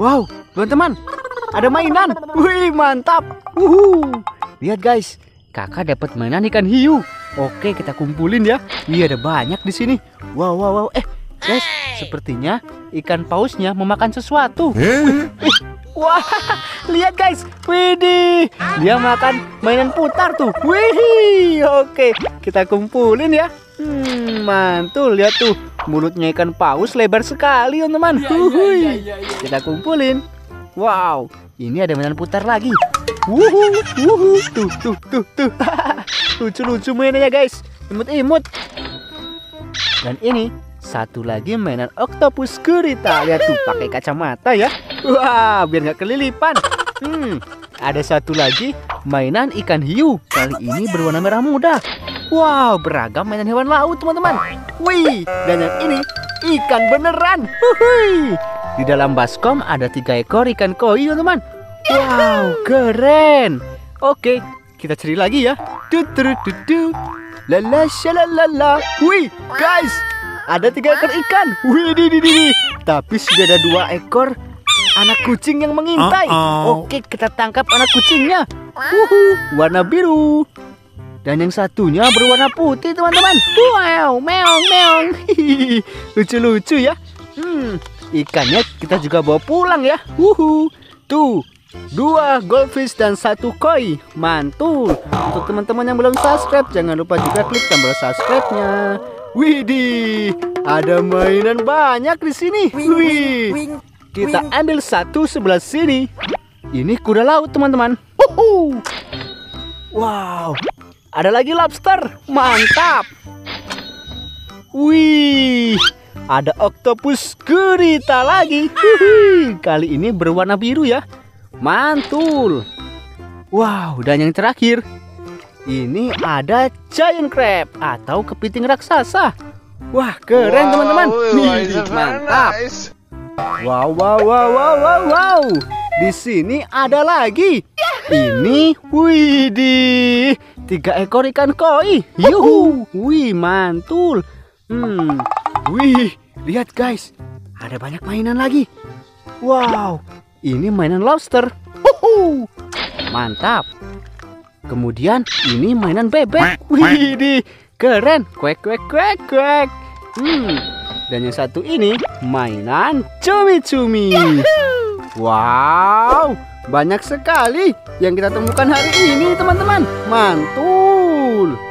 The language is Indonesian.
Wow, teman-teman, ada mainan. Wih, mantap. Wuhu. Lihat guys, kakak dapat mainan ikan hiu. Oke, kita kumpulin ya. Wih, ada banyak di sini. Wow, wow, wow. Eh, guys, sepertinya ikan pausnya memakan sesuatu. Wih, Wah, lihat guys. Widih, dia makan mainan putar tuh. Wih, oke, kita kumpulin ya. Hmm, mantul lihat tuh. Mulutnya ikan paus lebar sekali, teman-teman. Wuhui. Kita kumpulin. Wow, ini ada mainan putar lagi. Wuhu, wuhu, tuh, tuh, tuh, tuh. Lucu-lucu mainannya guys. Imut-imut. Dan ini satu lagi mainan octopus gurita. Lihat tuh pakai kacamata ya. Wah, biar nggak kelilipan. Hmm, ada satu lagi mainan ikan hiu. Kali ini berwarna merah muda. Wow, beragam mainan hewan laut teman-teman. Wih, dan yang ini ikan beneran. Wuhui. Di dalam baskom ada tiga ekor ikan koi teman-teman. Wow, keren. Oke, kita cari lagi ya. Tuturututu. Lala shalalala. Wih, guys, ada tiga ekor ikan. Wih, di, di, di. Tapi sudah ada dua ekor anak kucing yang mengintai. Uh-oh. Oke, kita tangkap anak kucingnya. Wuhu, warna biru. Dan yang satunya berwarna putih, teman-teman. Wow, meong, meong. Lucu-lucu ya. Hmm, ikannya kita juga bawa pulang ya. Wuhu. Tuh, dua goldfish dan satu koi. Mantul. Untuk teman-teman yang belum subscribe, jangan lupa juga klik tombol subscribe-nya. Widih, ada mainan banyak di sini. Wih, kita ambil satu sebelah sini. Ini kuda laut, teman-teman. Wow, ada lagi lobster. Mantap. Wih, ada octopus gurita lagi. Hihi, Kali ini berwarna biru ya. Mantul. Wow, dan yang terakhir. Ini ada giant crab atau kepiting raksasa. Wah, keren teman-teman. Wih, mantap. Wow, wow, wow, wow, wow, wow. Di sini ada lagi. Ini, widih, tiga ekor ikan koi. Yuhu, wih, mantul. Hmm, wih, lihat guys, ada banyak mainan lagi. Wow, ini mainan lobster. Uhu, mantap. Kemudian ini mainan bebek. Widih, keren. Kuek, kuek, kuek, kuek. Hmm, dan yang satu ini mainan cumi-cumi. Wow, banyak sekali yang kita temukan hari ini teman-teman. Mantul.